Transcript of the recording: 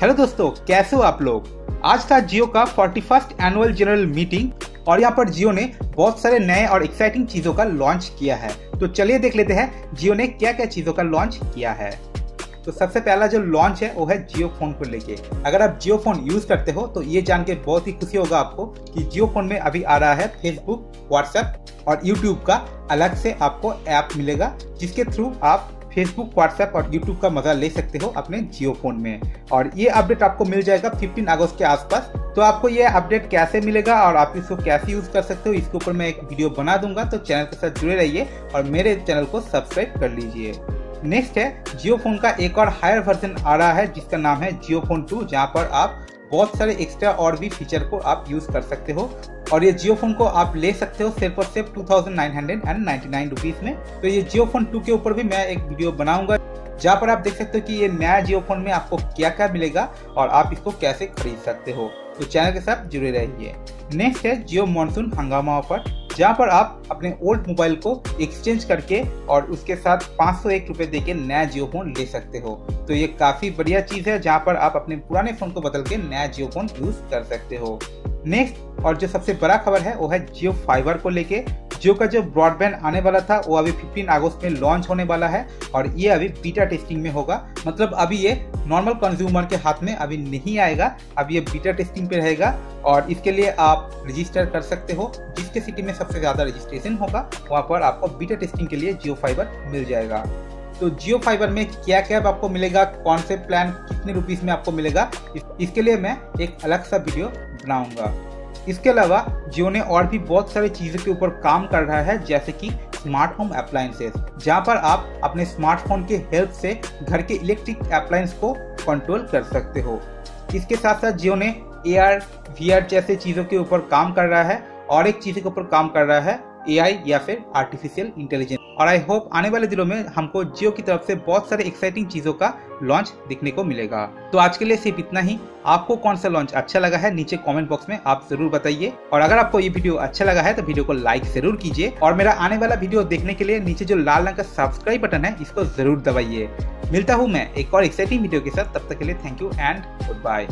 Hello दोस्तों, कैसे हो आप लोग? आज था जियो का 41st एनुअल जनरल मीटिंग और यहाँ पर जियो ने बहुत सारे नए और एक्साइटिंग चीज़ों का लॉन्च किया है। तो चलिए देख लेते हैं जियो ने क्या क्या चीज़ों का लॉन्च किया है। तो सबसे पहला जो लॉन्च है, वो है जियो फ़ोन को लेके। अगर आप जियो फ़ोन यूज़ करते हो तो ये जान के बहुत ही खुशी होगा आपको कि जियो फ़ोन में अभी आ रहा है फेसबुक व्हाट्सएप और यूट्यूब का अलग से आपको ऐप मिलेगा, जिसके थ्रू आप फेसबुक व्हाट्सएप और यूट्यूब का मज़ा ले सकते हो अपने जियो फ़ोन में। और ये अपडेट आपको मिल जाएगा 15 अगस्त के आसपास। तो आपको ये अपडेट कैसे मिलेगा और आप इसको कैसे यूज़ कर सकते हो, इसके ऊपर मैं एक वीडियो बना दूँगा। तो चैनल के साथ जुड़े रहिए और मेरे चैनल को सब्सक्राइब कर लीजिए। नेक्स्ट है, जियो फ़ोन का एक और हायर वर्जन आ रहा है, जिसका नाम है जियो फ़ोन टू, जहाँ पर आप बहुत सारे एक्स्ट्रा और भी फीचर को आप यूज़ कर सकते हो। और ये जियो फ़ोन को आप ले सकते हो सिर्फ़ और सिर्फ़ two thousand nine hundred and ninety nine rupees में। तो ये जियो फ़ोन टू के ऊपर भी मैं एक वीडियो बनाऊँगा, जहाँ पर आप देख सकते हो कि ये नया जियो फ़ोन में आपको क्या क्या मिलेगा और आप इसको कैसे खरीद सकते हो। तो चैनल के साथ जुड़े रहिए। नेक्स्ट है जियो मानसून हंगामा ऑफ़र जहाँ पर आप अपने ओल्ड मोबाइल को एक्सचेंज करके और उसके साथ पाँच सौ एक रुपये दे के नया जियो फ़ोन ले सकते हो। तो ये काफ़ी बढ़िया चीज़ है, जहाँ पर आप अपने पुराने फ़ोन को बदल के नया जियो फ़ोन यूज़ कर सकते हो। नेक्स्ट और जो सबसे बड़ा खबर है, वो है जियो फाइबर को लेके। जियो का जो ब्रॉडबैंड आने वाला था, वो अभी 15 अगस्त में लॉन्च होने वाला है और ये अभी बीटा टेस्टिंग में होगा। मतलब अभी ये नॉर्मल कंज्यूमर के हाथ में अभी नहीं आएगा, अभी ये बीटा टेस्टिंग पे रहेगा और इसके लिए आप रजिस्टर कर सकते हो। जिसके सिटी में सबसे ज़्यादा रजिस्ट्रेशन होगा, वहाँ पर आपको बीटा टेस्टिंग के लिए जियो फाइबर मिल जाएगा। तो जियो फाइबर में क्या क्या आपको मिलेगा, कौन से प्लान कितने रुपीज़ में आपको मिलेगा इसके लिए मैं एक अलग सा वीडियो बनाऊँगा। इसके अलावा, जियो ने और भी बहुत सारी चीज़ों के ऊपर काम कर रहा है, जैसे कि स्मार्ट होम अप्लायंसेस जहाँ पर आप अपने स्मार्टफ़ोन के हेल्प से घर के इलेक्ट्रिक अप्लायंस को कंट्रोल कर सकते हो। इसके साथ साथ, जियो ने ए आर जैसे चीज़ों के ऊपर काम कर रहा है, और एक चीज़ के ऊपर काम कर रहा है AI या फिर आर्टिफिशियल इंटेलिजेंस और आई होप आने वाले दिनों में हमको जियो की तरफ़ से बहुत सारे एक्साइटिंग चीज़ों का लॉन्च दिखने को मिलेगा। तो आज के लिए सिर्फ़ इतना ही। आपको कौन सा लॉन्च अच्छा लगा है, नीचे कमेंट बॉक्स में आप ज़रूर बताइए। और अगर आपको ये वीडियो अच्छा लगा है तो वीडियो को लाइक ज़रूर कीजिए। और मेरा आने वाला वीडियो देखने के लिए नीचे जो लाल रंग का सब्सक्राइब बटन है, इसको ज़रूर दबाइए। मिलता हूँ मैं एक और एक्साइटिंग वीडियो के साथ। तब तक के लिए thank you and good bye